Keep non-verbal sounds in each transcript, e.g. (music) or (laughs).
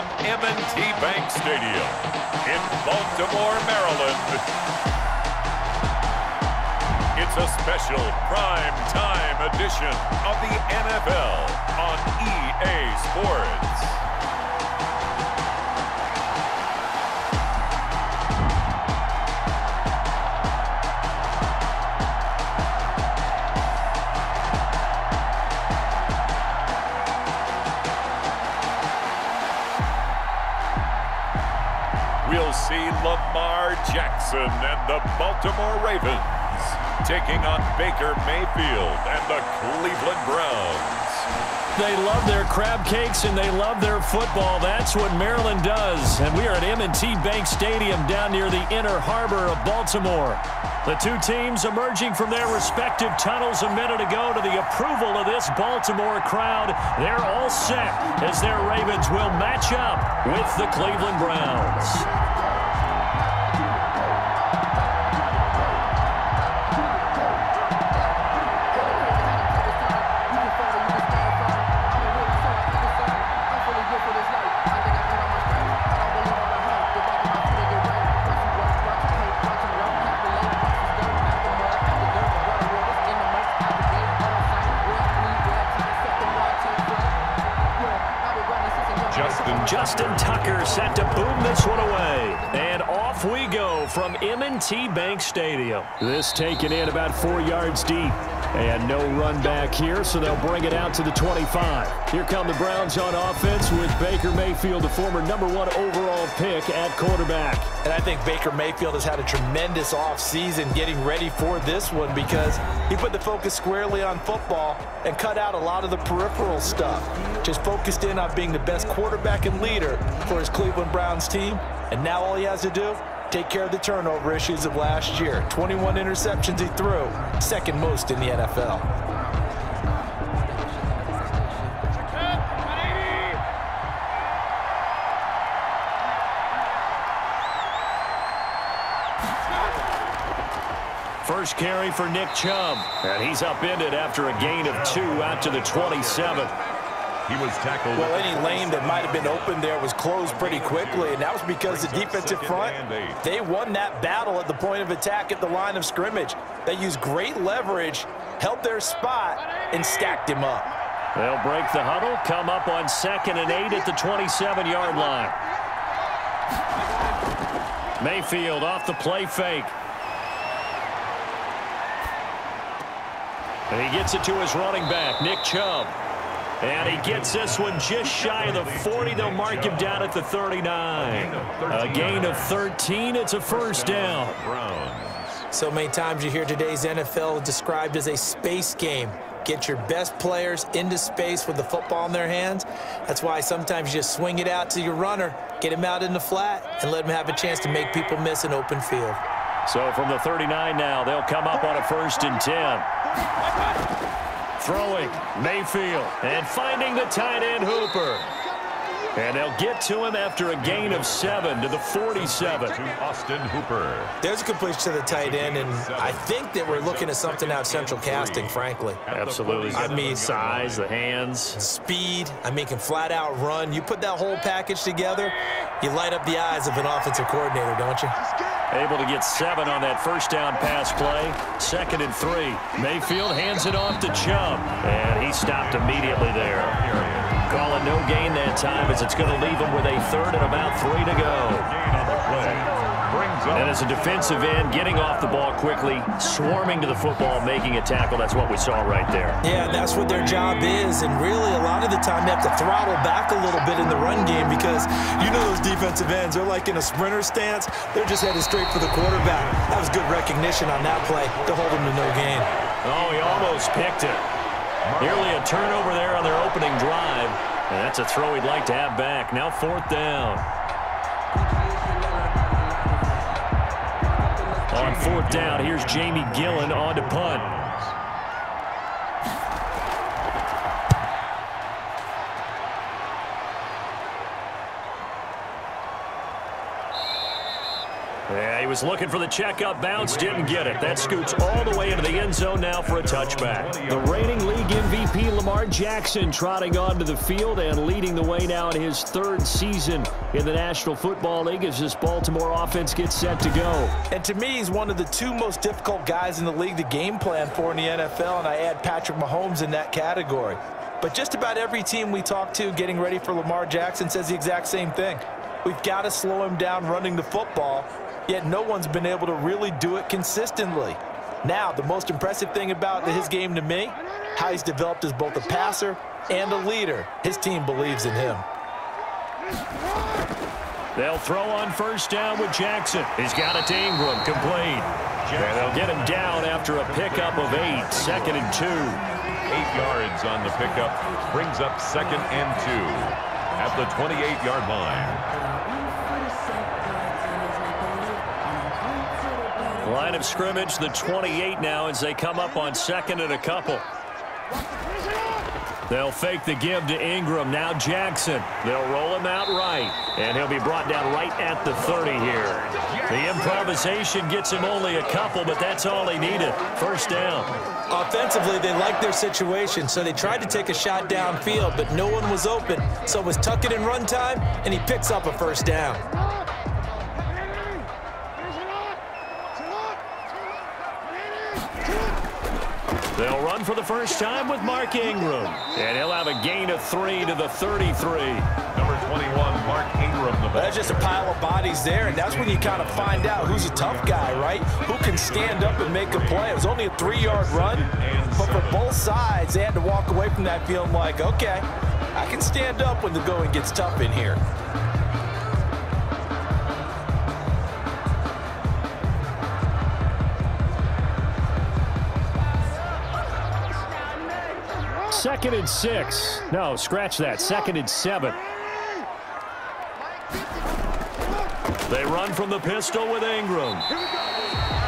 from M&T Bank Stadium in Baltimore, Maryland. It's a special prime time edition of the NFL on EA Sports. Lamar Jackson and the Baltimore Ravens taking on Baker Mayfield and the Cleveland Browns. They love their crab cakes and they love their football. That's what Maryland does. And we are at M&T Bank Stadium down near the inner harbor of Baltimore. The two teams emerging from their respective tunnels a minute ago to the approval of this Baltimore crowd. They're all set as their Ravens will match up with the Cleveland Browns. M&T Bank Stadium. This taken in about four yards deep. And no run back here, so they'll bring it out to the 25. Here come the Browns on offense with Baker Mayfield, the former number one overall pick at quarterback. And I think Baker Mayfield has had a tremendous offseason getting ready for this one because he put the focus squarely on football and cut out a lot of the peripheral stuff. Just focused in on being the best quarterback and leader for his Cleveland Browns team. And now all he has to do, take care of the turnover issues of last year. 21 interceptions he threw, second most in the NFL. First carry for Nick Chubb. And he's upended after a gain of two out to the 27. He was tackled. Well, any lane that might have been open there was closed pretty quickly, and that was because the defensive front, they won that battle at the point of attack at the line of scrimmage. They used great leverage, held their spot, and stacked him up. They'll break the huddle, come up on second and eight at the 27-yard line. Mayfield off the play fake. And he gets it to his running back, Nick Chubb. And he gets this one just shy of the 40. They'll mark him down at the 39. A gain of 13. It's a first down. So many times you hear today's NFL described as a space game. Get your best players into space with the football in their hands. That's why sometimes you just swing it out to your runner, get him out in the flat, and let him have a chance to make people miss an open field. So from the 39 now, they'll come up on a first and 10. Throwing, Mayfield, and finding the tight end Hooper. And they'll get to him after a gain of seven to the 47. To Austin Hooper. There's a completion to the tight end, and I think that we're looking at something out central casting, frankly. Absolutely. I mean, size, the hands. Speed, I mean, can flat out run. You put that whole package together, you light up the eyes of an offensive coordinator, don't you? Able to get seven on that first down pass play. Second and three. Mayfield hands it off to Chubb. And he stopped immediately there. Calling no gain that time as it's going to leave him with a third and about three to go. Gain on the play. Brings up And as a defensive end, getting off the ball quickly, swarming to the football, making a tackle. That's what we saw right there. Yeah, that's what their job is, and really a lot of the time they have to throttle back a little bit in the run game because you know those defensive ends, they're like in a sprinter stance. They're just headed straight for the quarterback. That was good recognition on that play to hold him to no gain. Oh, he almost picked it. Nearly a turnover there on their opening drive. And that's a throw he'd like to have back. Now fourth down. On fourth down, here's Jamie Gillan on to punt. Was looking for the checkup bounce, didn't get it. That scoots all the way into the end zone now for a touchback. The reigning league MVP Lamar Jackson trotting onto the field and leading the way now in his third season in the National Football League as this Baltimore offense gets set to go. And to me, he's one of the two most difficult guys in the league to game plan for in the NFL, and I add Patrick Mahomes in that category. But just about every team we talk to getting ready for Lamar Jackson says the exact same thing. We've got to slow him down running the football yet no one's been able to really do it consistently. Now, the most impressive thing about his game to me, how he's developed as both a passer and a leader. His team believes in him. They'll throw on first down with Jackson. He's got it to Ingram, complete. And they'll get him down after a pickup of eight, second and two. Eight yards on the pickup brings up second and two at the 28-yard line. Line of scrimmage, the 28 now as they come up on second and a couple. They'll fake the give to Ingram. Now Jackson. They'll roll him out right. And he'll be brought down right at the 30 here. The improvisation gets him only a couple, but that's all he needed. First down. Offensively, they liked their situation, so they tried to take a shot downfield, but no one was open. So it was tuck it in run time, and he picks up a first down. They'll for the first time with Mark Ingram. And he'll have a gain of three to the 33. Number 21, Mark Ingram. The that's just a pile of bodies there, and that's when you kind of find out who's a tough guy, right? Who can stand up and make a play. It was only a three-yard run, but for both sides, they had to walk away from that feeling like, okay, I can stand up when the going gets tough in here. Second and six. No, scratch that. Second and seven. They run from the pistol with Ingram.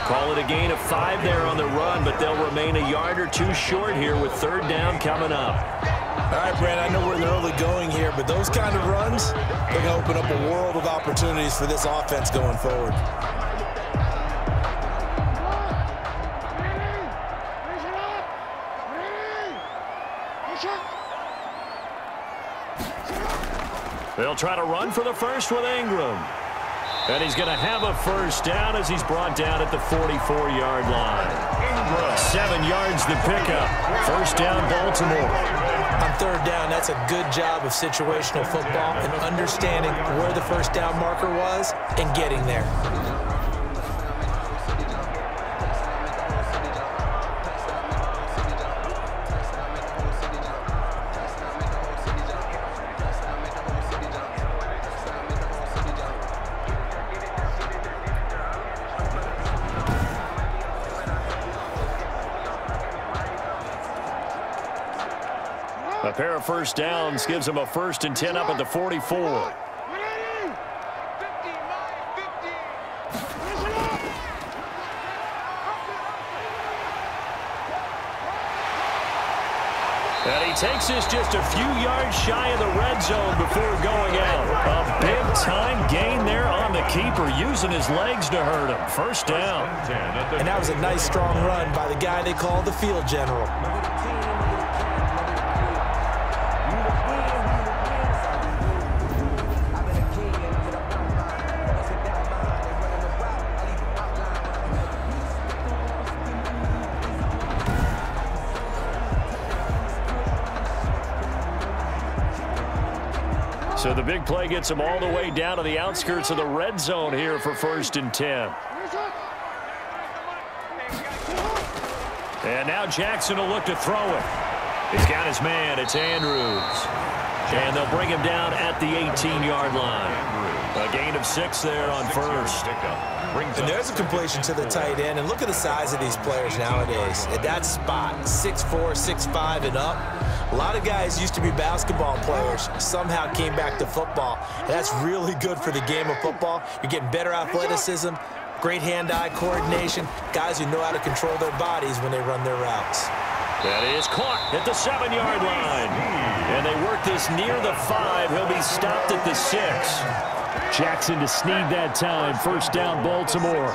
Call it a gain of five there on the run, but they'll remain a yard or two short here with third down coming up. All right, Brad, I know we're in the early going here, but those kind of runs, they're going to open up a world of opportunities for this offense going forward. They'll try to run for the first with Ingram. And he's going to have a first down as he's brought down at the 44-yard line. Seven yards the pickup. First down, Baltimore. On third down, that's a good job of situational football and understanding where the first down marker was and getting there. First downs gives them a first and 10 up at the 44. And he takes this just a few yards shy of the red zone before going out. A big-time gain there on the keeper, using his legs to hurt him. First down. And that was a nice, strong run by the guy they call the field general. Big play gets him all the way down to the outskirts of the red zone here for first and 10. And now Jackson will look to throw it. He's got his man. It's Andrews. And they'll bring him down at the 18-yard line. A gain of six there on first. And there's a completion to the tight end. And look at the size of these players nowadays. At that spot, 6'4", 6'5", and up. A lot of guys used to be basketball players, somehow came back to football. That's really good for the game of football. You're getting better athleticism, great hand-eye coordination, guys who know how to control their bodies when they run their routes. That is caught at the seven-yard line. And they work this near the five. He'll be stopped at the six. Jackson to Snead that time. First down, Baltimore.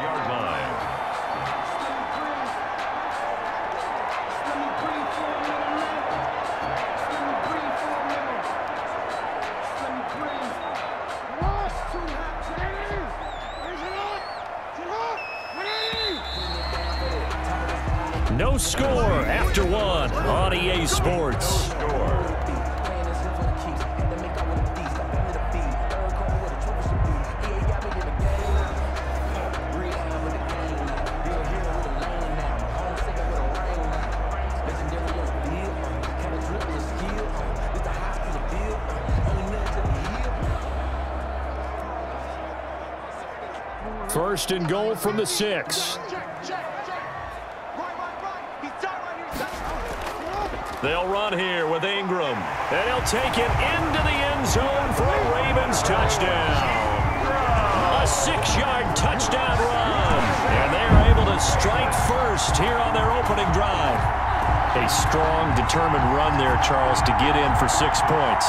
Score after one on EA Sports. First and goal from the six. They'll run here with Ingram. And he'll take it into the end zone for a Ravens touchdown. A six-yard touchdown run. And they're able to strike first here on their opening drive. A strong, determined run there, Charles, to get in for six points.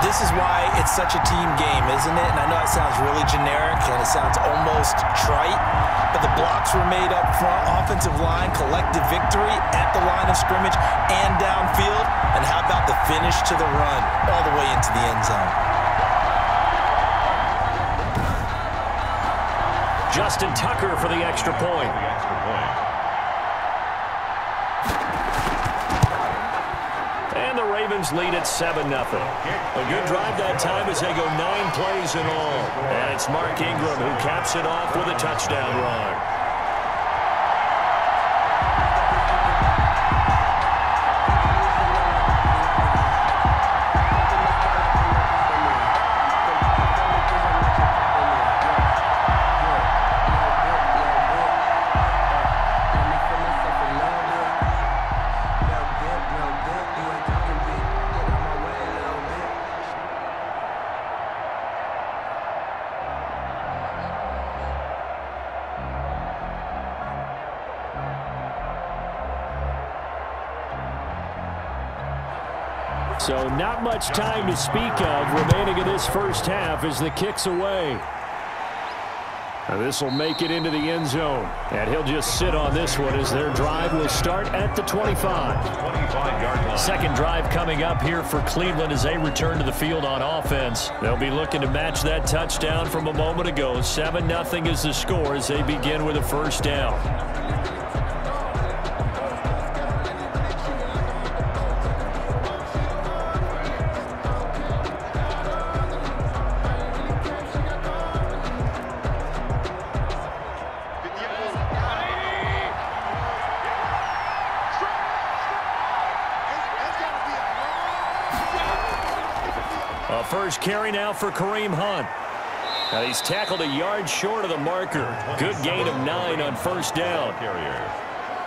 This is why it's such a team game, isn't it? And I know it sounds really generic and it sounds almost trite, but the blocks were made up front, offensive line, collective victory at the line of scrimmage and downfield. And how about the finish to the run all the way into the end zone? Justin Tucker for the extra point. Ravens lead at 7-0. A good drive that time as they go nine plays in all. And it's Mark Ingram who caps it off with a touchdown run. Not much time to speak of remaining in this first half as the kick's away. This will make it into the end zone. And he'll just sit on this one as their drive will start at the 25. Second drive coming up here for Cleveland as they return to the field on offense. They'll be looking to match that touchdown from a moment ago. 7-0 is the score as they begin with a first down. For Kareem Hunt. Now he's tackled a yard short of the marker. Good gain of nine on first down.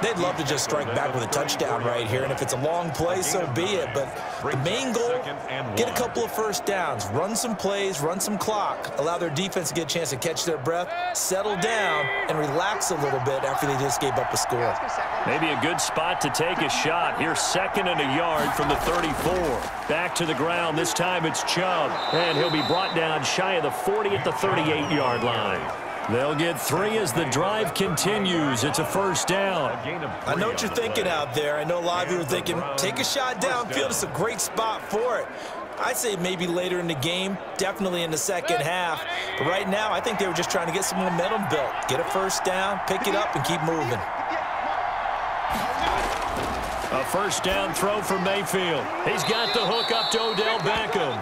They'd love to just strike back with a touchdown right here, and if it's a long play, so be it. But the main goal, get a couple of first downs, run some plays, run some clock, allow their defense to get a chance to catch their breath, settle down, and relax a little bit after they just gave up a score. Maybe a good spot to take a shot. Here, second and a yard from the 34. Back to the ground. This time it's Chubb. And he'll be brought down shy of the 40 at the 38-yard line. They'll get three as the drive continues. It's a first down. I know what you're thinking out there. I know a lot of you are thinking, take a shot downfield. It's a great spot for it. I'd say maybe later in the game, definitely in the second half. But right now, I think they were just trying to get some momentum built. Get a first down, pick it up, and keep moving. First down throw for Mayfield. He's got the hook up to Odell Beckham.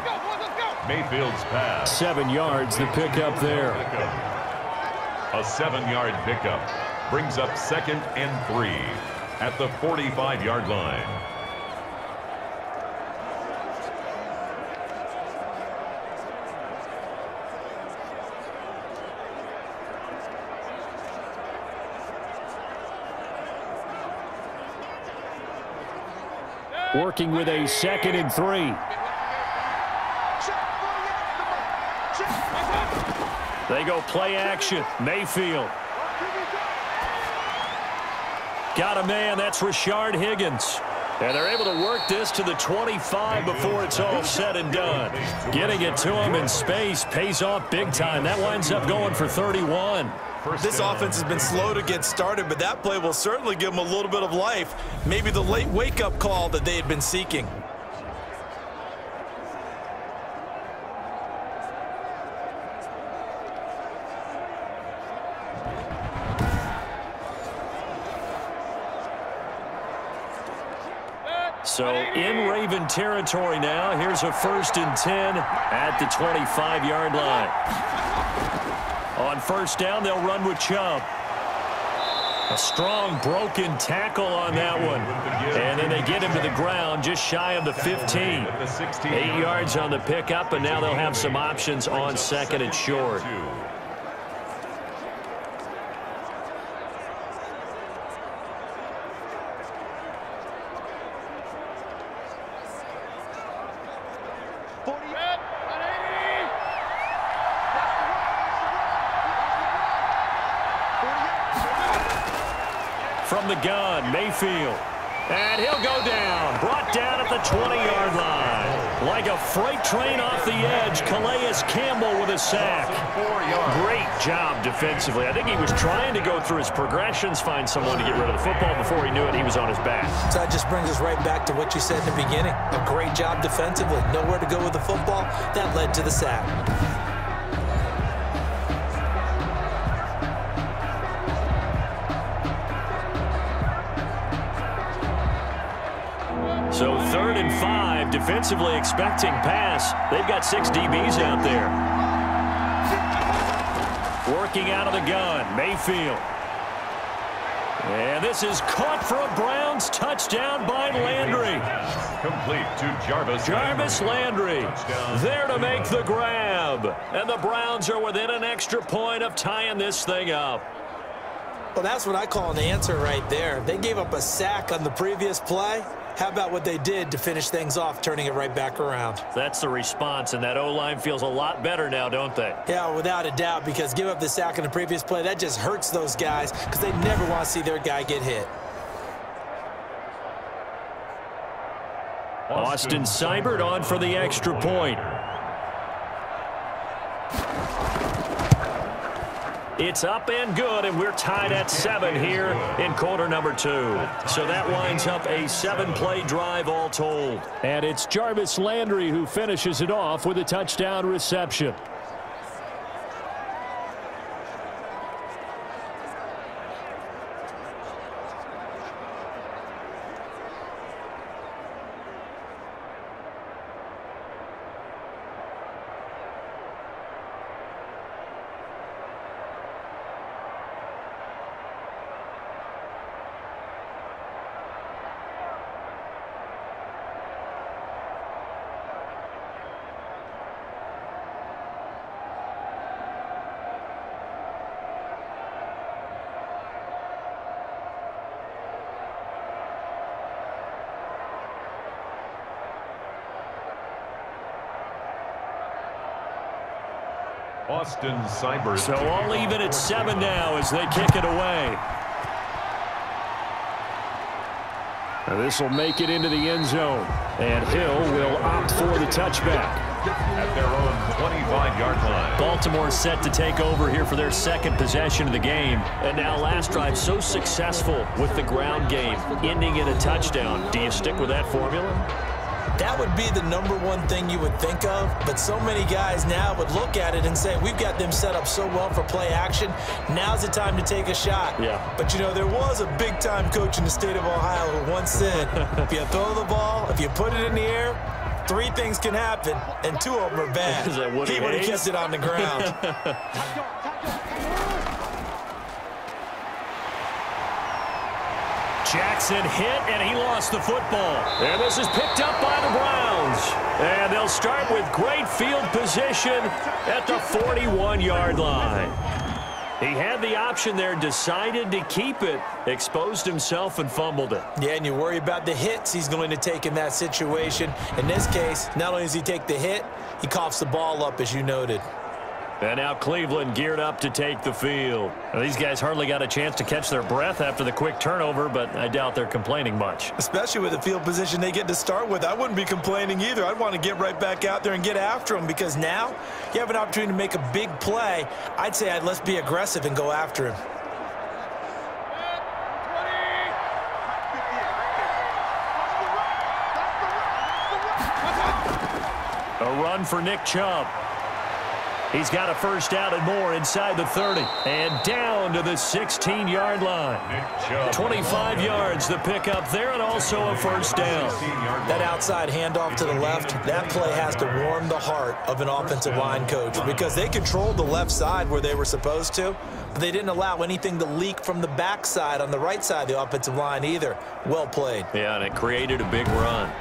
Mayfield's pass. Seven yards, the pickup there. A seven-yard pickup brings up second and three at the 45-yard line. Working with a second and three. They go play action. Mayfield. Got a man. That's Rashard Higgins. And they're able to work this to the 25 before it's all said and done. Getting it to him in space pays off big time. That winds up going for 31. This offense has been slow to get started, but that play will certainly give them a little bit of life. Maybe the late wake-up call that they had been seeking. So in Raven territory now. Here's a first and 10 at the 25-yard line. On first down, they'll run with Chubb. A strong broken tackle on that one. And then they get him to the ground just shy of the 15. Eight yards on the pickup, and now they'll have some options on second and short. From the gun, Mayfield. And he'll go down. At the 20-yard line. Like a freight train off the edge, Calais Campbell with a sack. Great job defensively. I think he was trying to go through his progressions, find someone to get rid of the football. Before he knew it, he was on his back. So that just brings us right back to what you said in the beginning. A great job defensively. Nowhere to go with the football. That led to the sack. Third and five, defensively expecting pass. They've got six DBs out there. Working out of the gun, Mayfield. And this is caught for a Browns touchdown by Landry. Complete to Jarvis. Jarvis Landry there to make the grab. And the Browns are within an extra point of tying this thing up. Well, that's what I call an answer right there. They gave up a sack on the previous play. How about what they did to finish things off, turning it right back around? That's the response, and that O-line feels a lot better now, don't they? Yeah, without a doubt, because give up the sack in the previous play, that just hurts those guys because they never want to see their guy get hit. Austin Seibert on for the extra point. It's up and good, and we're tied at seven here in quarter number two. So that winds up a seven-play drive all told. And it's Jarvis Landry who finishes it off with a touchdown reception. Austin Seibert. So all even at seven now as they kick it away. And this will make it into the end zone. And Hill will opt for the touchback. At their own 25-yard line. Baltimore set to take over here for their second possession of the game. And now last drive so successful with the ground game, ending in a touchdown. Do you stick with that formula? That would be the number one thing you would think of, but so many guys now would look at it and say, we've got them set up so well for play action. Now's the time to take a shot. Yeah. But, you know, there was a big-time coach in the state of Ohio who once said, (laughs) if you throw the ball, if you put it in the air, three things can happen, and two of them are bad. (laughs) Is that Woody he would have kissed it on the ground. (laughs) Jackson hit, and he lost the football. And this is picked up by the Browns. And they'll start with great field position at the 41-yard line. He had the option there, decided to keep it, exposed himself and fumbled it. Yeah, and you worry about the hits he's going to take in that situation. In this case, not only does he take the hit, he coughs the ball up, as you noted. And now Cleveland geared up to take the field. Now, these guys hardly got a chance to catch their breath after the quick turnover, but I doubt they're complaining much. Especially with the field position they get to start with. I wouldn't be complaining either. I'd want to get right back out there and get after them because now you have an opportunity to make a big play. I'd say I'd let's be aggressive and go after him. A run for Nick Chubb. He's got a first down and more inside the 30. And down to the 16-yard line. 25 yards the pickup there and also a first down. That outside handoff to the left, that play has to warm the heart of an offensive line coach because they controlled the left side where they were supposed to, but they didn't allow anything to leak from the backside on the right side of the offensive line either. Well played. Yeah, and it created a big run.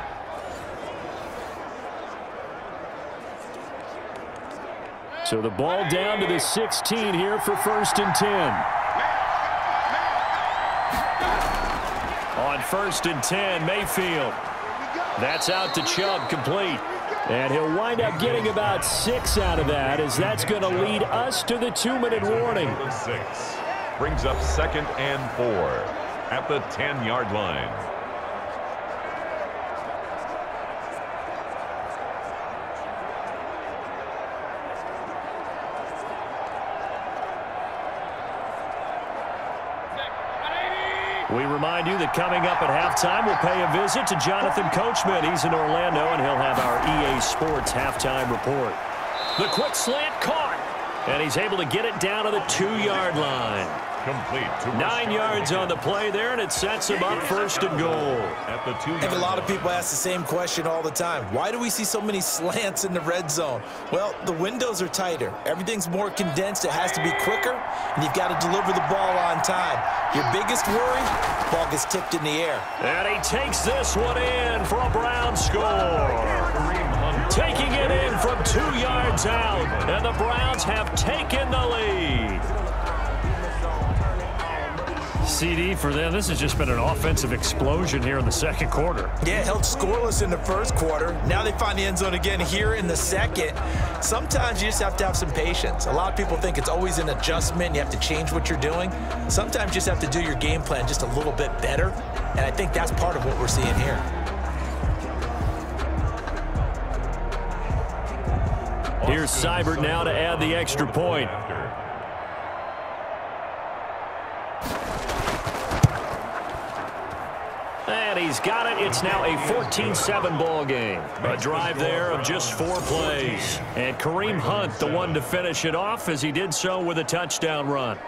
So the ball down to the 16 here for first and 10. On first and 10, Mayfield. That's out to Chubb, complete. And he'll wind up getting about six out of that as that's going to lead us to the two-minute warning. Six. Brings up second and four at the 10-yard line. We remind you that coming up at halftime, we'll pay a visit to Jonathan Coachman. He's in Orlando, and he'll have our EA Sports halftime report. The quick slant caught, and he's able to get it down to the two-yard line. Complete. To Nine yards on the play there, and it sets him up first and goal. At the two I think a lot of people ask the same question all the time. Why do we see so many (laughs) slants in the red zone? Well, the windows are tighter. Everything's more condensed. It has to be quicker, and you've got to deliver the ball on time. Your biggest worry, ball gets tipped in the air. And he takes this one in for a Brown score. Taking it in from two yards out, and the Browns have taken the lead. CD for them. This has just been an offensive explosion here in the second quarter. Yeah, held scoreless in the first quarter. Now they find the end zone again here in the second. Sometimes you just have to have some patience. A lot of people think it's always an adjustment. You have to change what you're doing. Sometimes you just have to do your game plan just a little bit better. And I think that's part of what we're seeing here. Here's Seibert now to add the extra point. And he's got it. It's now a 14-7 ball game. A drive there of just four plays. And Kareem Hunt, the one to finish it off as he did so with a touchdown run.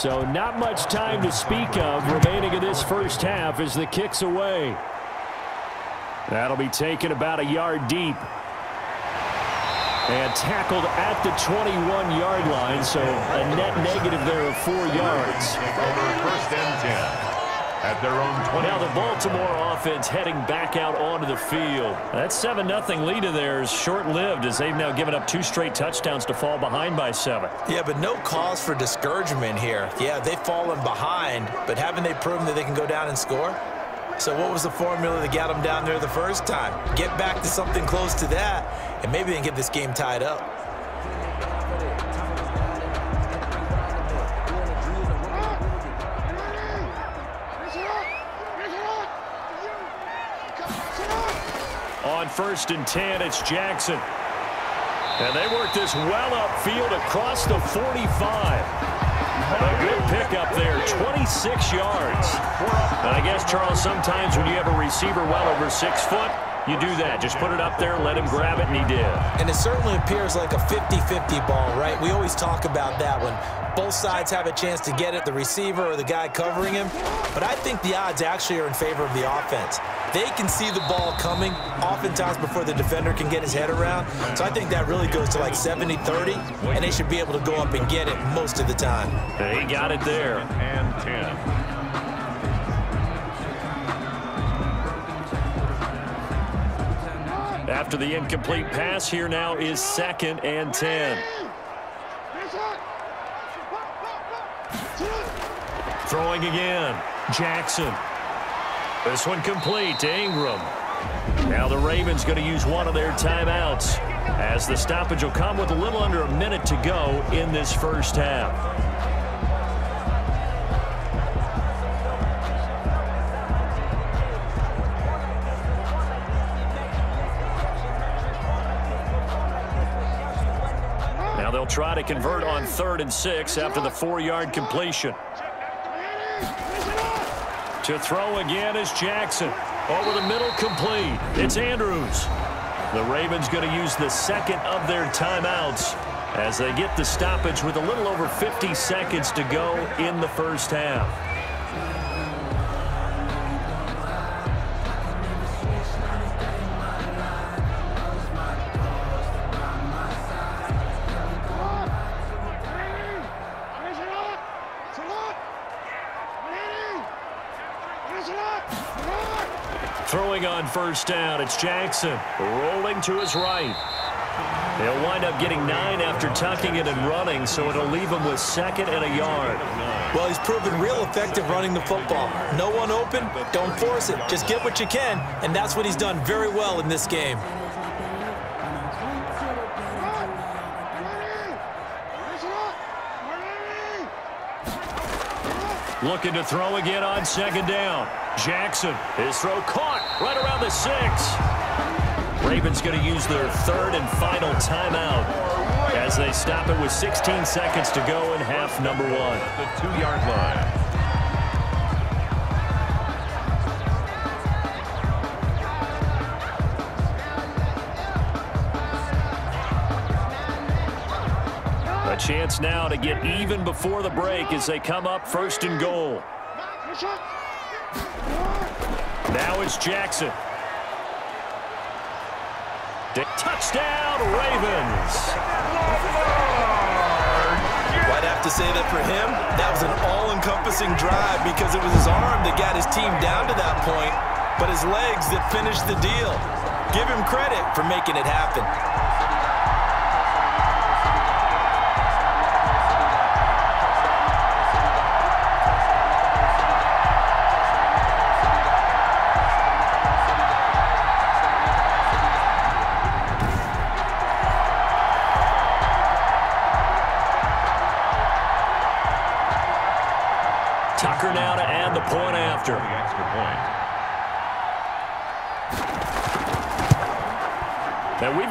So not much time to speak of remaining in this first half as the kick's away. That'll be taken about a yard deep. And tackled at the 21-yard line, so a net negative there of four yards. First and 10 at their own 20. Now the Baltimore offense heading back out onto the field. That 7-0 lead of theirs short-lived as they've now given up two straight touchdowns to fall behind by seven. Yeah, but no cause for discouragement here. Yeah, they've fallen behind, but haven't they proven that they can go down and score? So what was the formula that got them down there the first time? Get back to something close to that, and maybe they can get this game tied up. On first and 10, it's Jackson. And they work this well upfield across the 45. A good pickup there, 26 yards. And I guess, Charles, sometimes when you have a receiver well over six foot, You do that. Just put it up there, let him grab it, and he did. And it certainly appears like a 50-50 ball, right? We always talk about that when both sides have a chance to get it, the receiver or the guy covering him. But I think the odds actually are in favor of the offense. They can see the ball coming oftentimes before the defender can get his head around. So I think that really goes to like 70-30, and they should be able to go up and get it most of the time. He got it there. And 10. After the incomplete pass, here now is second and 10. Throwing again. Jackson. This one complete to Ingram. Now the Ravens going to use one of their timeouts as the stoppage will come with a little under a minute to go in this first half. Try to convert on third and six after the four-yard completion. To throw again is Jackson. Over the middle, complete. It's Andrews. The Ravens going to use the second of their timeouts as they get the stoppage with a little over 50 seconds to go in the first half. First down. It's Jackson rolling to his right. He'll wind up getting nine after tucking it and running, so it'll leave him with second and a yard. Well, he's proven real effective running the football. No one open, don't force it. Just get what you can, and that's what he's done very well in this game. Looking to throw again on second down. Jackson, his throw caught right around the six. Ravens going to use their third and final timeout as they stop it with 16 seconds to go in half number one. The two-yard line. A chance now to get even before the break as they come up first and goal. Now it's Jackson. Touchdown, Ravens. I'd have to say that for him, that was an all-encompassing drive because it was his arm that got his team down to that point, but his legs that finished the deal. Give him credit for making it happen.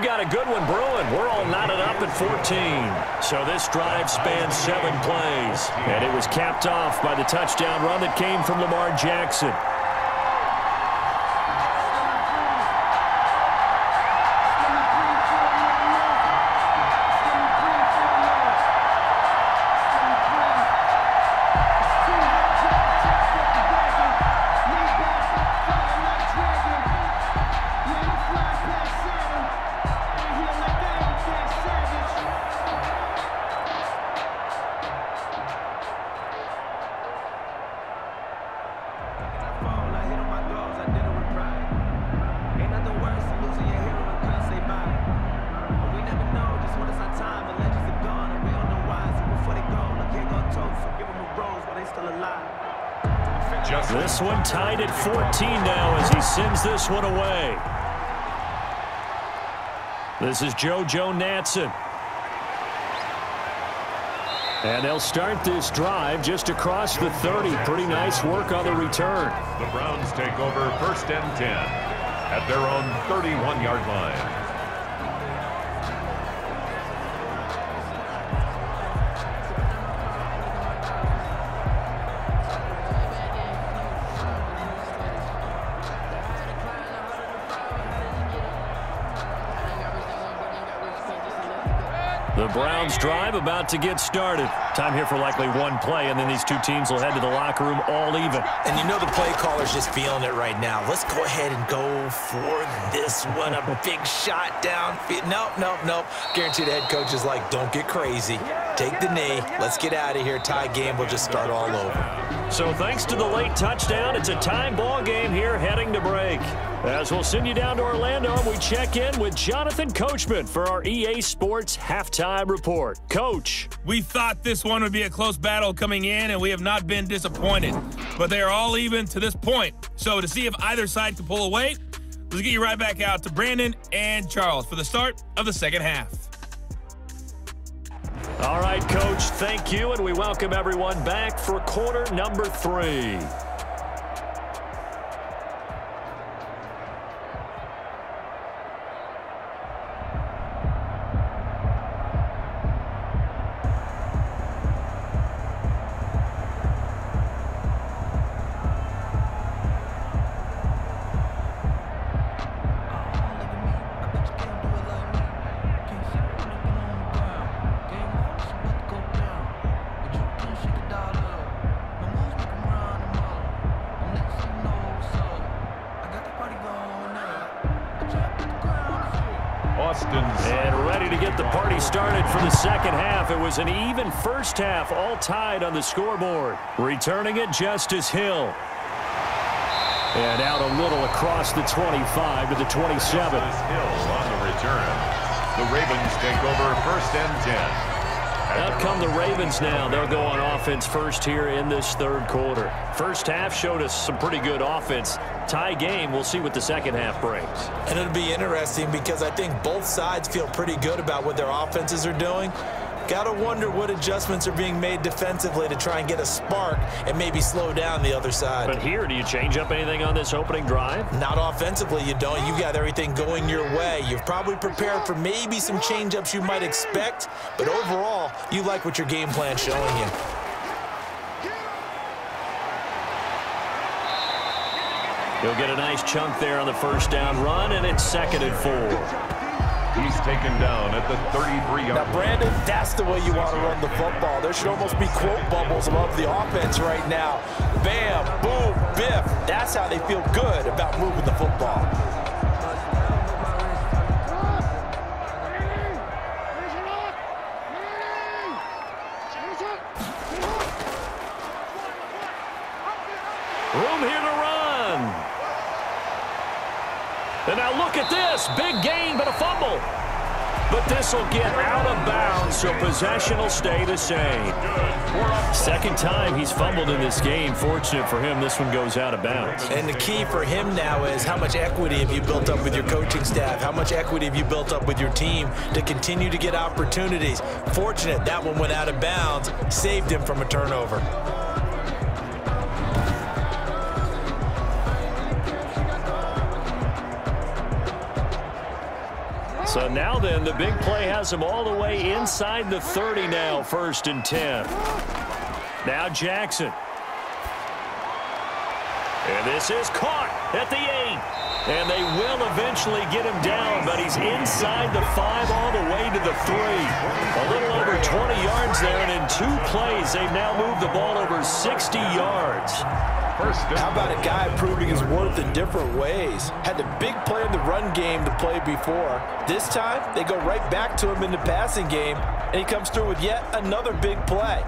Got a good one brewing. We're all knotted up at 14. So this drive spans seven plays. And it was capped off by the touchdown run that came from Lamar Jackson. This is JoJo Natson. And they'll start this drive just across the 30. Pretty nice work on the return. The Browns take over first and 10 at their own 31-yard line. Browns drive about to get started. Time here for likely one play, and then these two teams will head to the locker room all even. And you know the play caller's just feeling it right now. Let's go ahead and go for this one. A big shot down. Nope, nope, nope. Guaranteed the head coach is like, don't get crazy. Take the knee. Let's get out of here. Tie game will just start all over. So thanks to the late touchdown, it's a time ball game here heading to break. As we'll send you down to Orlando, we check in with Jonathan Coachman for our EA Sports Halftime Report. Coach. We thought this one would be a close battle coming in, and we have not been disappointed. But they are all even to this point. So to see if either side can pull away, let's get you right back out to Brandon and Charles for the start of the second half. All right, Coach, thank you, and we welcome everyone back for quarter number three. First half, all tied on the scoreboard. Returning it, Justice Hill. And out a little across the 25 to the 27. Hill on the return. The Ravens take over first and 10. Out come the Ravens now. They'll go on offense first here in this third quarter. First half showed us some pretty good offense. Tie game. We'll see what the second half brings. And it'll be interesting because I think both sides feel pretty good about what their offenses are doing. Got to wonder what adjustments are being made defensively to try and get a spark and maybe slow down the other side. But here, do you change up anything on this opening drive? Not offensively, you don't. You got everything going your way. You've probably prepared for maybe some change-ups you might expect, but overall, you like what your game plan's showing you. He'll get a nice chunk there on the first down run, and it's second and four. He's taken down at the 33-yard Now, Brandon, that's the way you want to run the football. There should almost be quote bubbles above the offense right now. Bam, boom, biff. That's how they feel good about moving the football. Big gain, but a fumble. But this will get out of bounds, so possession will stay the same. Second time he's fumbled in this game. Fortunate for him, this one goes out of bounds. And the key for him now is how much equity have you built up with your coaching staff? How much equity have you built up with your team to continue to get opportunities? Fortunate that one went out of bounds, saved him from a turnover. So now then, the big play has him all the way inside the 30 now, first and 10. Now Jackson. And this is caught at the 8. And they will eventually get him down, but he's inside the 5 all the way to the 3. A little over 20 yards there, and in two plays, they've now moved the ball over 60 yards. How about a guy proving his worth in different ways? Had the big play in the run game to play before. This time, they go right back to him in the passing game, and he comes through with yet another big play.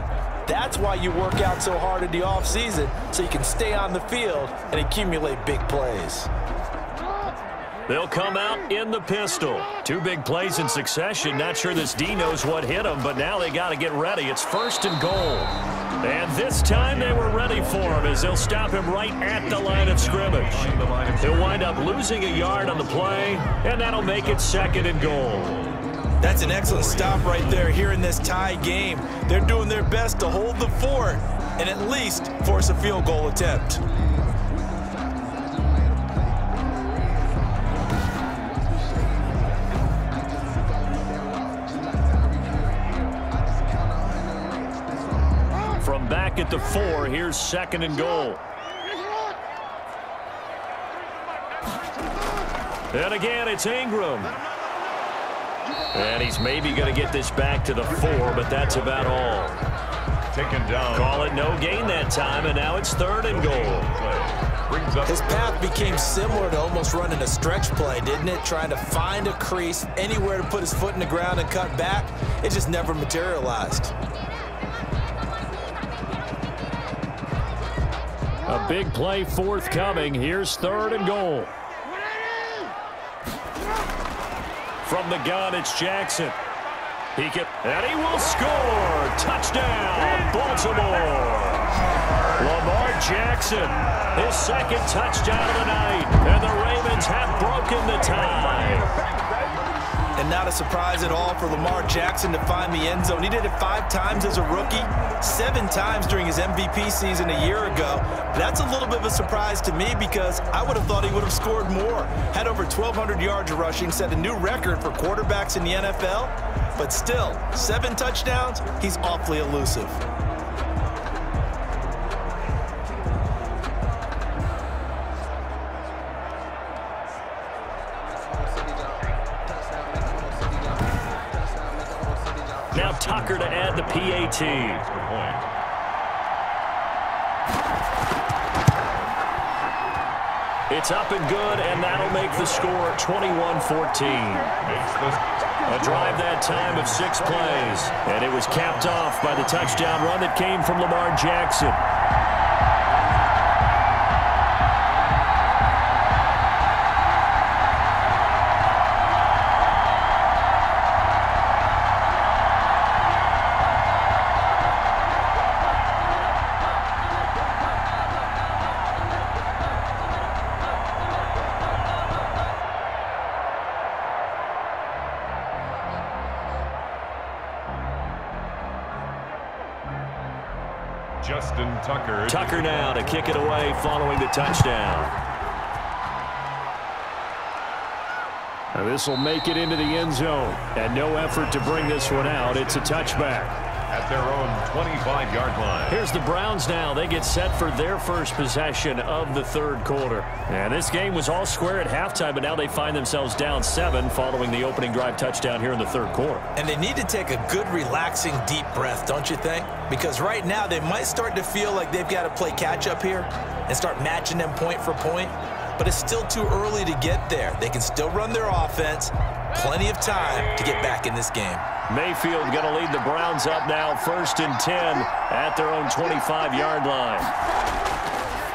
That's why you work out so hard in the offseason, so you can stay on the field and accumulate big plays. They'll come out in the pistol. Two big plays in succession. Not sure this D knows what hit him, but now they got to get ready. It's first and goal. And this time they were ready for him as they'll stop him right at the line of scrimmage. He'll wind up losing a yard on the play, and that'll make it second and goal. That's an excellent stop right there here in this tie game. They're doing their best to hold the fort and at least force a field goal attempt. Back at the four. Here's second and goal. And again, it's Ingram. And he's maybe going to get this back to the four, but that's about all. Taken down. Call it no gain that time, and now it's third and goal. His path became similar to almost running a stretch play, didn't it? Trying to find a crease, anywhere to put his foot in the ground and cut back. It just never materialized. A big play forthcoming. Here's third and goal. From the gun, it's Jackson. He can, and he will score. Touchdown, Baltimore. Lamar Jackson, his second touchdown of the night. And the Ravens have broken the tie. And not a surprise at all for Lamar Jackson to find the end zone. He did it five times as a rookie, seven times during his MVP season a year ago. That's a little bit of a surprise to me because I would have thought he would have scored more. Had over 1,200 yards rushing, set a new record for quarterbacks in the NFL. But still, seven touchdowns, he's awfully elusive. PAT. It's up and good, and that'll make the score 21-14. A drive that time of six plays, and it was capped off by the touchdown run that came from Lamar Jackson. This will make it into the end zone. And no effort to bring this one out. It's a touchback. At their own 25-yard line. Here's the Browns now. They get set for their first possession of the third quarter. And this game was all square at halftime, but now they find themselves down seven following the opening drive touchdown here in the third quarter. And they need to take a good, relaxing, deep breath, don't you think? Because right now they might start to feel like they've got to play catch-up here and start matching them point for point. But it's still too early to get there. They can still run their offense. Plenty of time to get back in this game. Mayfield going to lead the Browns up now first and 10 at their own 25-yard line.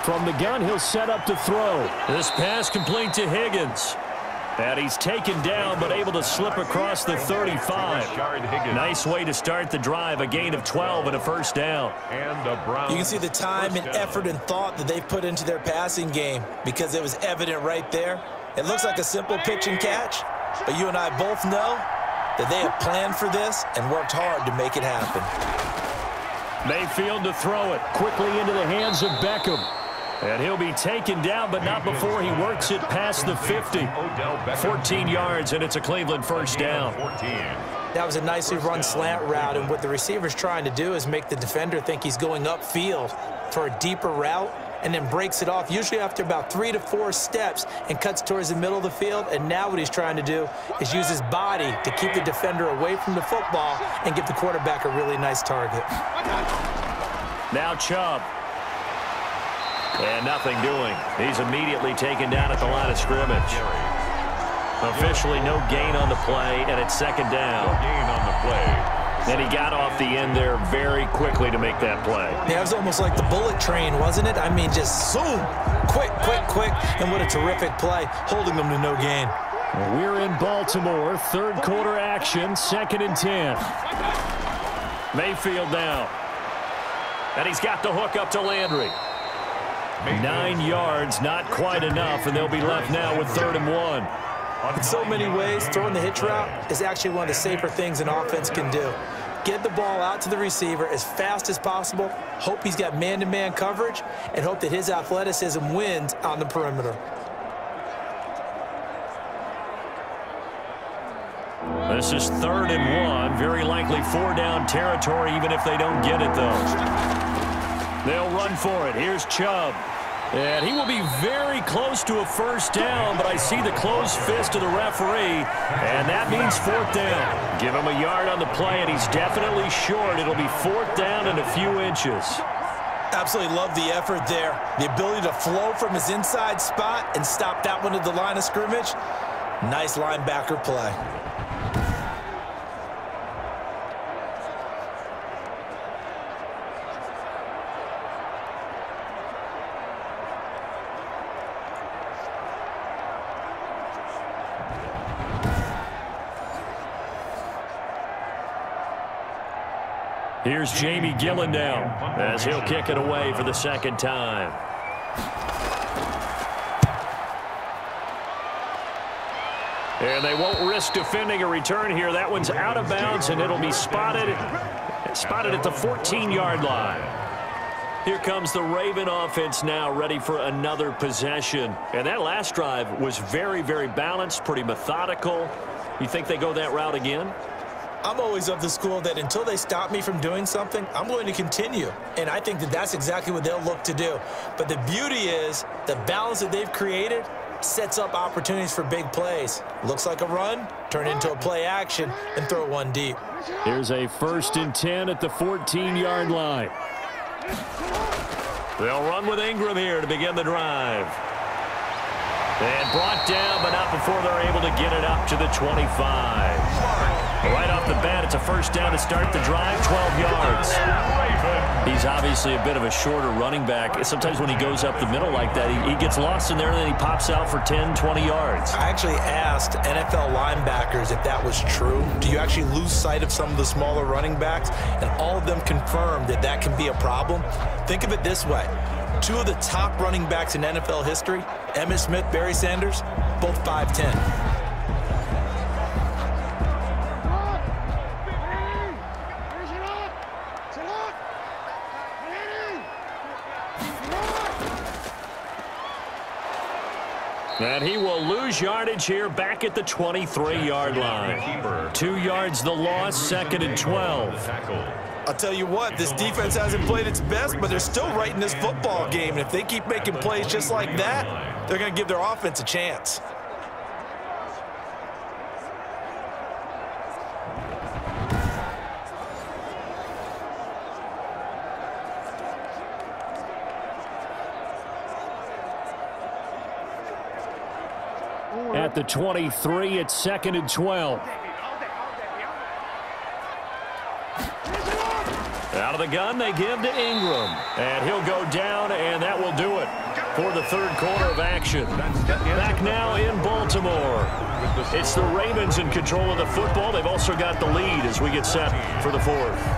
From the gun, he'll set up to throw. This pass complete to Higgins. And he's taken down, but able to slip across the 35. Nice way to start the drive, a gain of 12 and a first down. And the Browns. You can see the time and effort and thought that they've put into their passing game because it was evident right there. It looks like a simple pitch and catch, but you and I both know that they have planned for this and worked hard to make it happen. Mayfield to throw it quickly into the hands of Beckham. And he'll be taken down, but not before he works it past the 50. 14 yards, and it's a Cleveland first down. That was a nicely run slant route, and what the receiver's trying to do is make the defender think he's going upfield for a deeper route and then breaks it off, usually after about three to four steps and cuts towards the middle of the field. And now what he's trying to do is use his body to keep the defender away from the football and give the quarterback a really nice target. Now Chubb. And nothing doing. He's immediately taken down at the line of scrimmage. Officially no gain on the play, and it's second down. Gain on the play. And he got off the end there very quickly to make that play. Yeah, it was almost like the bullet train, wasn't it? I mean, just zoom, quick, quick, quick, and what a terrific play, holding them to no gain. We're in Baltimore, third quarter action, second and 10. Mayfield now. And he's got the hook up to Landry. Nine yards, not quite enough, and they'll be left now with third and one. In so many ways, throwing the hitch route is actually one of the safer things an offense can do. Get the ball out to the receiver as fast as possible, hope he's got man-to-man -man coverage, and hope that his athleticism wins on the perimeter. This is third and one, very likely four down territory, even if they don't get it, though. They'll run for it. Here's Chubb. And he will be very close to a first down, but I see the closed fist of the referee, and that means fourth down. Give him a yard on the play, and he's definitely short. It'll be fourth down and a few inches. Absolutely love the effort there. The ability to flow from his inside spot and stop that one at the line of scrimmage. Nice linebacker play. Here's Jamie Gillan now as he'll kick it away for the second time. And they won't risk defending a return here. That one's out of bounds, and it'll be spotted, spotted at the 14-yard line. Here comes the Raven offense now ready for another possession. And that last drive was very, very balanced, pretty methodical. You think they go that route again? I'm always of the school that until they stop me from doing something, I'm going to continue. And I think that that's exactly what they'll look to do. But the beauty is the balance that they've created sets up opportunities for big plays. Looks like a run, turn into a play action, and throw one deep. Here's a first and 10 at the 14-yard line. They'll run with Ingram here to begin the drive. And brought down, but not before they're able to get it up to the 25. Right off the bat, it's a first down to start the drive, 12 yards. He's obviously a bit of a shorter running back. Sometimes when he goes up the middle like that, he, he gets lost in there and then he pops out for 10, 20 yards. I actually asked NFL linebackers if that was true. Do you actually lose sight of some of the smaller running backs? And all of them confirmed that that can be a problem. Think of it this way. Two of the top running backs in NFL history, Emmitt Smith, Barry Sanders, both 5'10". And he will lose yardage here back at the 23-yard line. Two yards the loss, second and 12. I'll tell you what, this defense hasn't played its best, but they're still right in this football game. And if they keep making plays just like that, they're going to give their offense a chance. The 23, it's second and 12. Out of the gun, they give to Ingram. And he'll go down, and that will do it for the third quarter of action. Back now in Baltimore. It's the Ravens in control of the football. They've also got the lead as we get set for the fourth.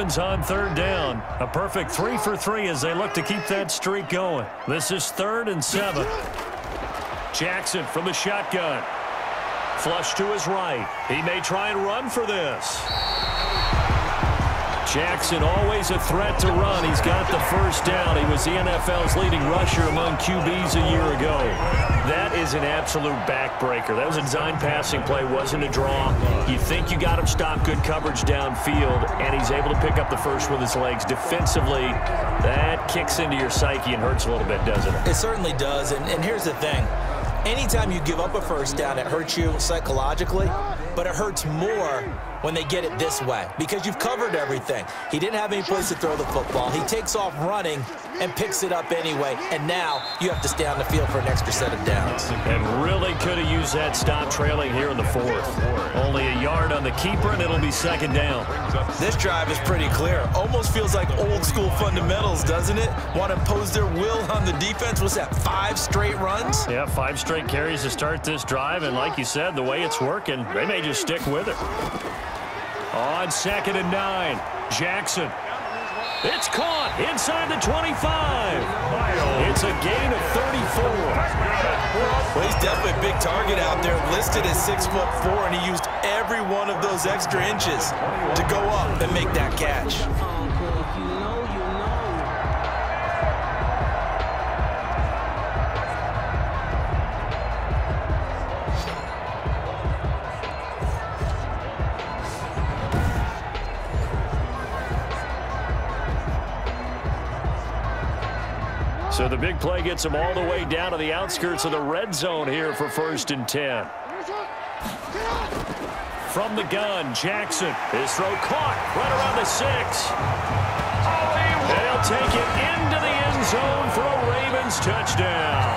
Ravens on third down. A perfect three for three as they look to keep that streak going. This is third and seven. Jackson from the shotgun. Flush to his right. He may try and run for this. Jackson always a threat to run. He's got the first down. He was the NFL's leading rusher among QBs a year ago. That is an absolute backbreaker. That was a design passing play, wasn't a draw. You think you got him stopped, good coverage downfield, and he's able to pick up the first with his legs. Defensively, that kicks into your psyche and hurts a little bit, doesn't it? It certainly does, and, and here's the thing. Anytime you give up a first down, it hurts you psychologically, but it hurts more when they get it this way because you've covered everything. He didn't have any place to throw the football. He takes off running and picks it up anyway, and now you have to stay on the field for an extra set of downs. And really could have used that stop trailing here in the fourth. Only a yard on the keeper, and it'll be second down. This drive is pretty clear. Almost feels like old school fundamentals, doesn't it? Want to impose their will on the defense. Was that five straight runs? Yeah, five straight carries to start this drive, and like you said, the way it's working, they may just stick with it. On second and nine, Jackson. It's caught inside the 25. It's a gain of 34. Well, he's definitely a big target out there, listed as six foot four, and he used every one of those extra inches to go up and make that catch. So the big play gets him all the way down to the outskirts of the red zone here for first and 10. From the gun, Jackson. His throw caught right around the six. They'll take it into the end zone for a Ravens touchdown.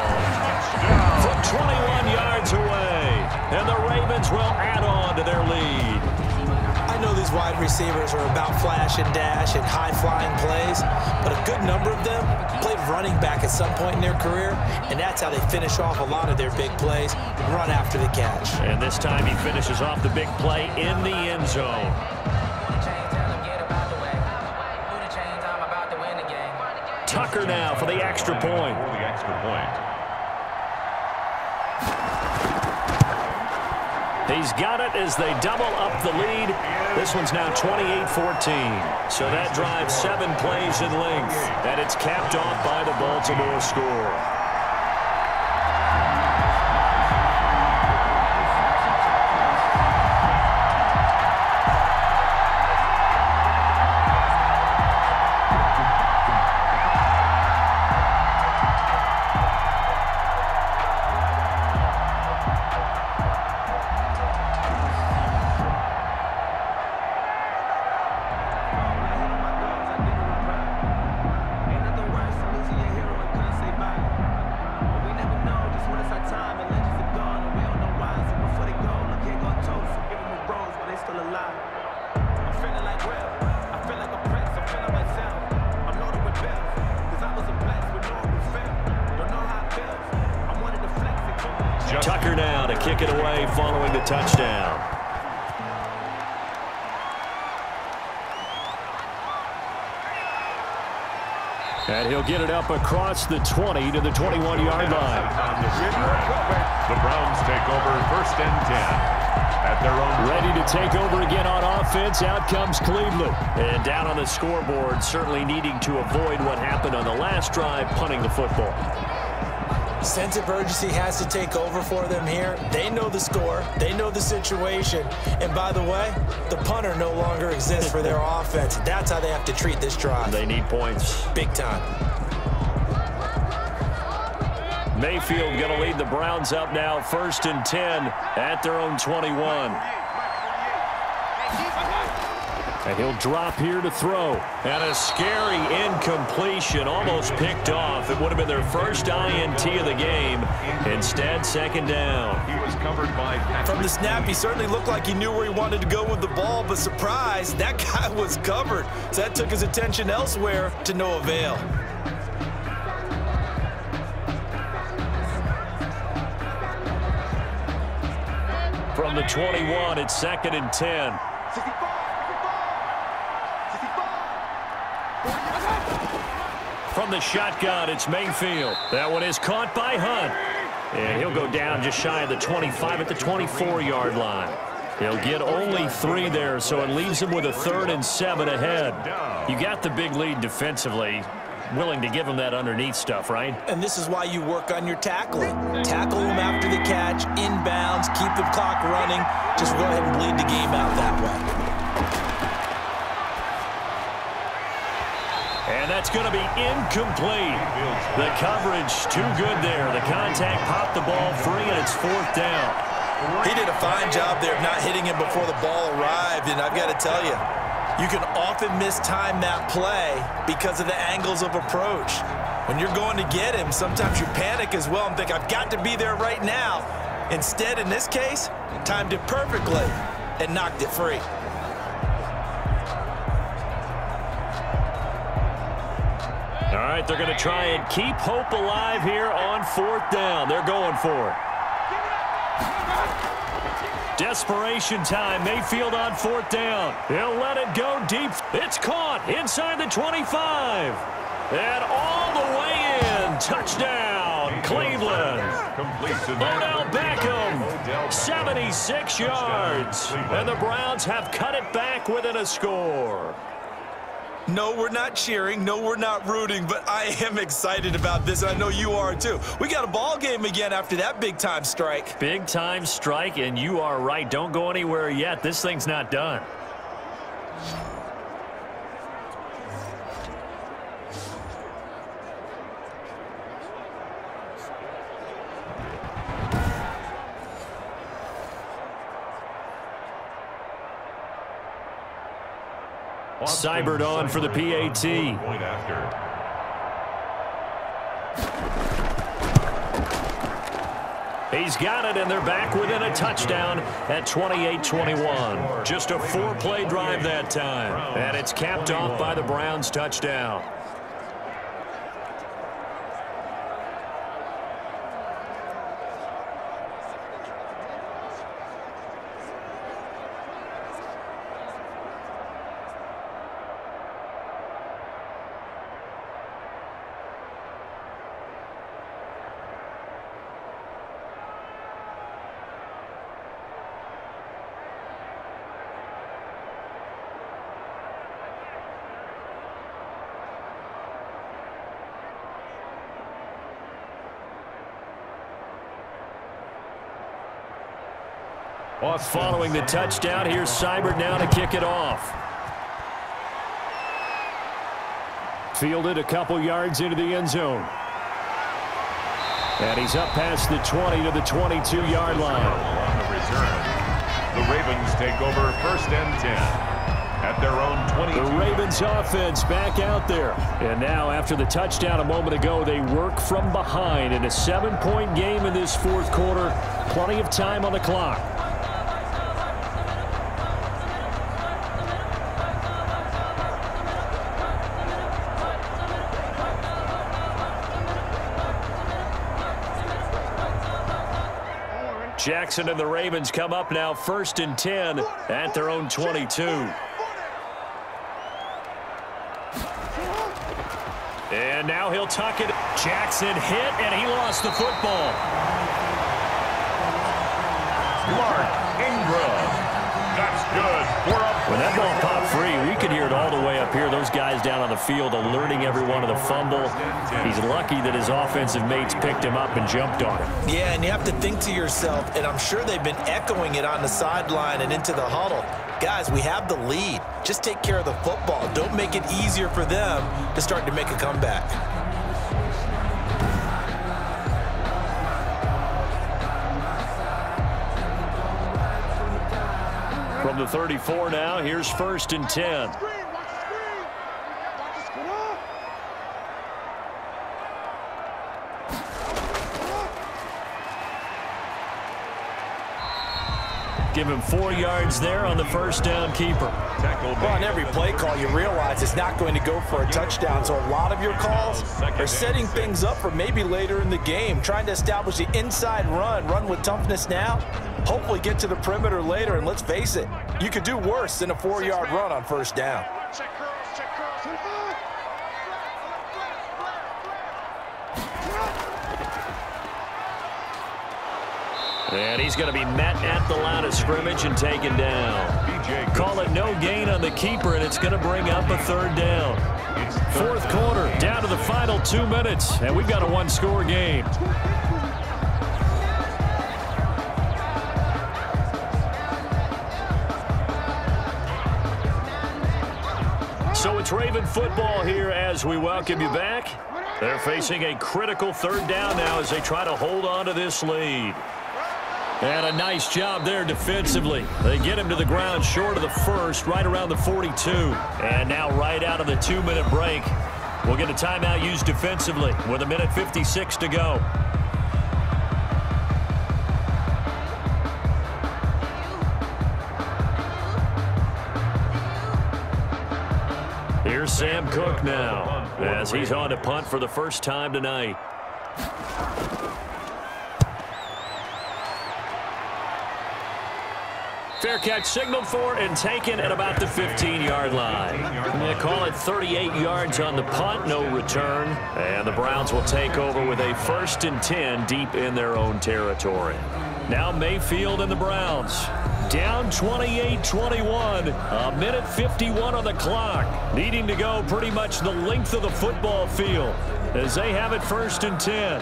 From 21 yards away. And the Ravens will add on to their lead. I know these wide receivers are about flash and dash and high-flying plays, but a good number of them played running back at some point in their career, and that's how they finish off a lot of their big plays, run after the catch. And this time he finishes off the big play in the end zone. Tucker now for the extra point. For the extra point. He's got it as they double up the lead. This one's now 28-14. So that drives seven plays in length. And it's capped off by the Baltimore score. Up across the 20 to the 21-yard line. The Browns take over first and 10 at their own. Ready to take over again on offense. Out comes Cleveland. And down on the scoreboard, certainly needing to avoid what happened on the last drive, punting the football. Sense of urgency has to take over for them here. They know the score. They know the situation. And by the way, the punter no longer exists for their (laughs) offense. That's how they have to treat this drive. They need points. Big time. Mayfield going to lead the Browns up now first and 10 at their own 21. And he'll drop here to throw. And a scary incompletion, almost picked off. It would have been their first INT of the game. Instead, second down. He was covered by From the snap, he certainly looked like he knew where he wanted to go with the ball, but surprise, that (laughs) guy was covered. So that took his attention elsewhere to no avail. From the 21, it's second and 10. From the shotgun, it's Mayfield. That one is caught by Hunt. And he'll go down just shy of the 25 at the 24-yard line. He'll get only three there, so it leaves him with a third and seven ahead. You got the big lead defensively. Willing to give him that underneath stuff, right? And this is why you work on your tackling. Tackle him after the catch, inbounds, keep the clock running. Just go ahead and bleed the game out that way. And that's going to be incomplete. The coverage too good there. The contact popped the ball free, and it's fourth down. He did a fine job there of not hitting him before the ball arrived, and I've got to tell you, you can often mistime that play because of the angles of approach. When you're going to get him, sometimes you panic as well and think, I've got to be there right now. Instead, in this case, timed it perfectly and knocked it free. All right, they're going to try and keep hope alive here on fourth down. They're going for it. Desperation time. Mayfield on fourth down. He'll let it go deep. It's caught inside the 25. And all the way in. Touchdown, Cleveland. Odell Beckham, 76 yards. And the Browns have cut it back within a score. No, we're not cheering. No, we're not rooting, but I am excited about this, and I know you are too. We got a ball game again after that big-time strike. Big-time strike, and you are right. Don't go anywhere yet. This thing's not done. Seibert on for the PAT. He's got it, and they're back within a touchdown at 28-21. Just a four-play drive that time, and it's capped off by the Browns touchdown. Following the touchdown, here's Seibert now to kick it off. Fielded a couple yards into the end zone. And he's up past the 20 to the 22-yard line. On the return, the Ravens take over first and 10 at their own 22. The Ravens offense back out there. And now after the touchdown a moment ago, they work from behind in a seven-point game in this fourth quarter. Plenty of time on the clock. Jackson and the Ravens come up now first and 10 at their own 22. And now he'll tuck it. Jackson hit, and he lost the football. When that ball popped free, we could hear it all the way up here. Those guys down on the field alerting everyone of the fumble. He's lucky that his offensive mates picked him up and jumped on him. Yeah, and you have to think to yourself, and I'm sure they've been echoing it on the sideline and into the huddle. Guys, we have the lead. Just take care of the football. Don't make it easier for them to start to make a comeback. From the 34 now, here's first and 10. Give him four yards there on the first down keeper. Well, on every play call, you realize it's not going to go for a touchdown. So a lot of your calls are setting things up for maybe later in the game, trying to establish the inside run, run with toughness now, hopefully get to the perimeter later. And let's face it, you could do worse than a four-yard run on first down. And he's going to be met at the line of scrimmage and taken down. Call it no gain on the keeper, and it's going to bring up a third down. Fourth quarter, down to the final two minutes, and we've got a one-score game. Raven football here as we welcome you back. They're facing a critical third down now as they try to hold on to this lead. And a nice job there defensively. They get him to the ground short of the first, right around the 42. And now right out of the two-minute break, we'll get a timeout used defensively with a minute 56 to go. Sam Koch now as he's on to punt for the first time tonight. Fair catch signaled for and taken at about the 15-yard line. They call it 38 yards on the punt, no return. And the Browns will take over with a first and 10 deep in their own territory. Now Mayfield and the Browns. Down 28-21, a minute 51 on the clock. Needing to go pretty much the length of the football field as they have it first and 10.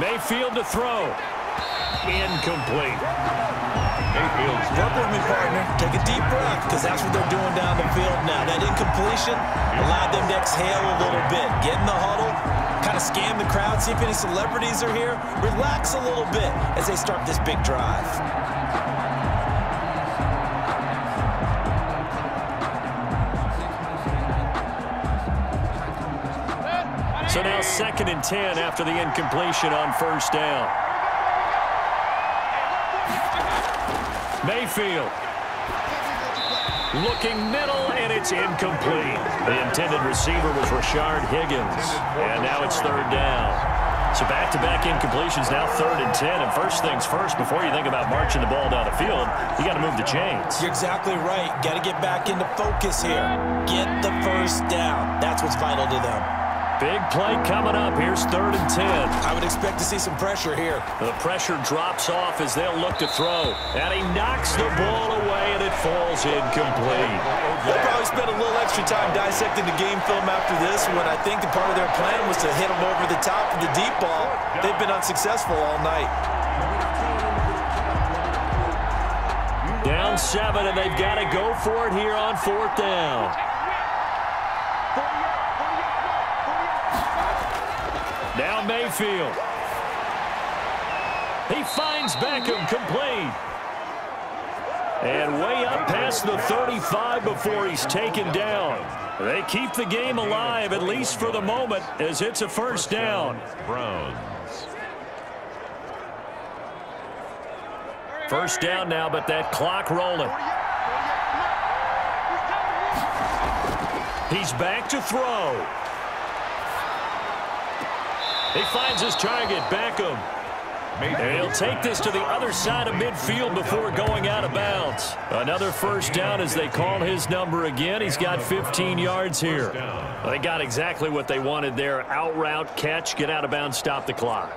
Mayfield to throw. Incomplete. Mayfield's Work with me, partner. Take a deep breath, because that's what they're doing down the field now. That incompletion allowed them to exhale a little bit. Get in the huddle, kind of scan the crowd, see if any celebrities are here. Relax a little bit as they start this big drive. So now second and 10 after the incompletion on first down. Mayfield. Looking middle, and it's incomplete. The intended receiver was Rashard Higgins. And now it's third down. So back-to-back incompletions, now third and 10. And first things first, before you think about marching the ball down the field, you got to move the chains. You're exactly right. Got to get back into focus here. Get the first down. That's what's vital to them. Big play coming up. Here's third and 10. I would expect to see some pressure here. The pressure drops off as they'll look to throw. And he knocks the ball away, and it falls incomplete. They'll probably spend a little extra time dissecting the game film after this when I think the part of their plan was to hit them over the top of the deep ball. They've been unsuccessful all night. Down seven, and they've got to go for it here on fourth down. Mayfield. He finds Beckham complete. And way up past the 35 before he's taken down. They keep the game alive, at least for the moment, as it's a first down. Browns. First down now, but that clock rolling. He's back to throw. He finds his target, Beckham. And he'll take this to the other side of midfield before going out of bounds. Another first down as they call his number again. He's got 15 yards here. They got exactly what they wanted there. Out route, catch, get out of bounds, stop the clock.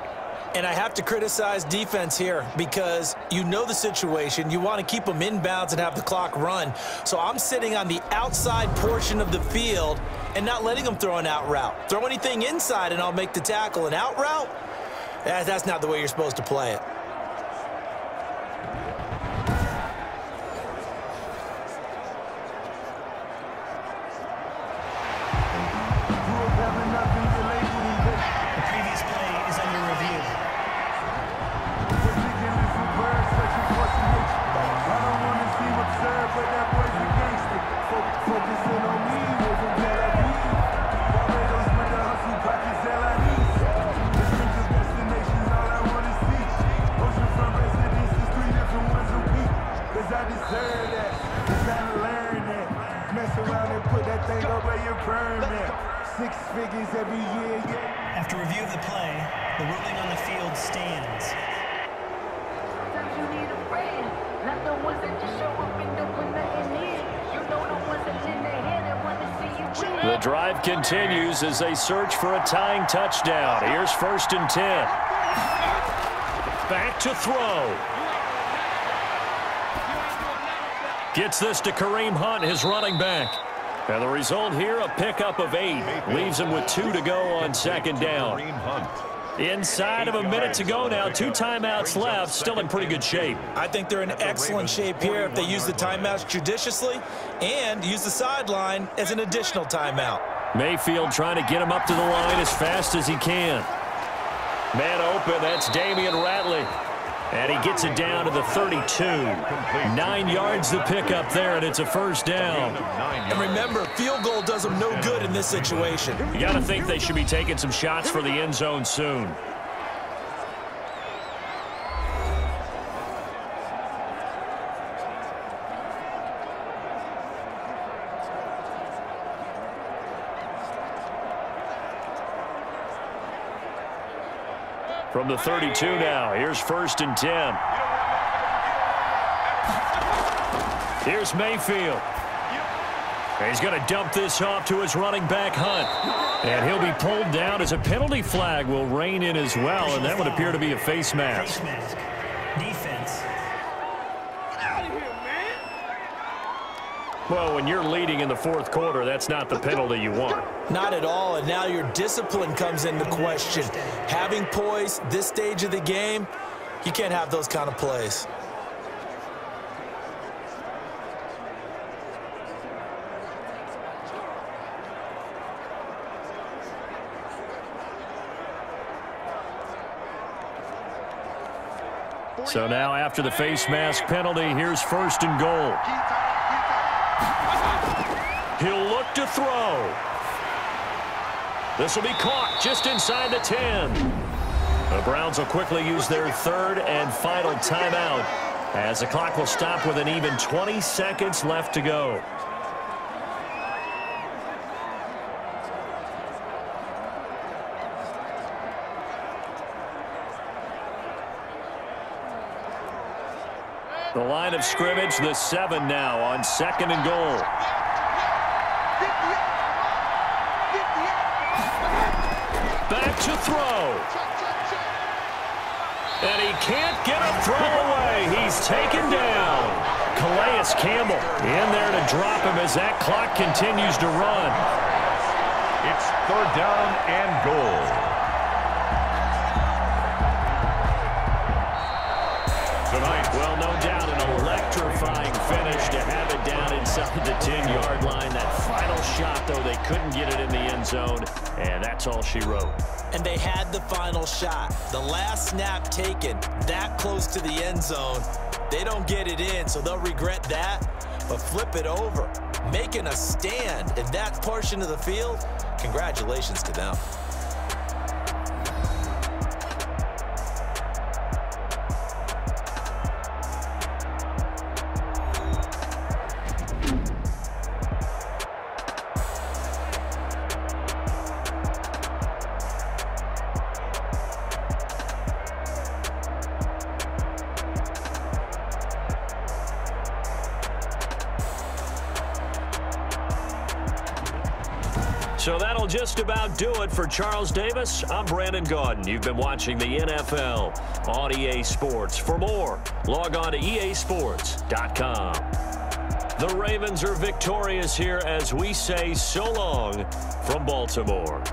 And I have to criticize defense here because you know the situation. You want to keep them inbounds and have the clock run. So I'm sitting on the outside portion of the field and not letting them throw an out route. Throw anything inside and I'll make the tackle. An out route? That's not the way you're supposed to play it. As they search for a tying touchdown. Here's first and 10. Back to throw. Gets this to Kareem Hunt, his running back. And the result here, a pickup of eight. Leaves him with two to go on second down. Inside of a minute to go now. Two timeouts left. Still in pretty good shape. I think they're in excellent shape here if they use the timeouts judiciously and use the sideline as an additional timeout. Mayfield trying to get him up to the line as fast as he can. Man open, that's Damion Ratley. And he gets it down to the 32. Nine yards to pick up there, and it's a first down. And remember, field goal does them no good in this situation. You got to think they should be taking some shots for the end zone soon. From the 32 now, here's first and 10. Here's Mayfield. He's going to dump this off to his running back, Hunt. And he'll be pulled down as a penalty flag will rain in as well, and that would appear to be a. Face mask. Defense. Well, when you're leading in the fourth quarter, that's not the penalty you want. Not at all, and now your discipline comes into question. Having poise this stage of the game, You can't have those kind of plays. So now after the face mask penalty, here's first and goal. He'll look to throw. This will be caught just inside the 10. The Browns will quickly use their third and final timeout as the clock will stop with an even 20 seconds left to go. The line of scrimmage, the seven now on second and goal. Back to throw. And he can't get a throw away. He's taken down. Calais Campbell in there to drop him as that clock continues to run. It's third down and goal. Tonight, Well, finish to have it down inside the 10-yard line. That final shot, though, they couldn't get it in the end zone, and that's all she wrote. And they had the final shot. The last snap taken that close to the end zone. They don't get it in, so they'll regret that. But flip it over. Making a stand in that portion of the field, congratulations to them. For Charles Davis. I'm Brandon Gaudin. You've been watching the NFL on EA Sports. For more, log on to easports.com. The Ravens are victorious here as we say so long from Baltimore.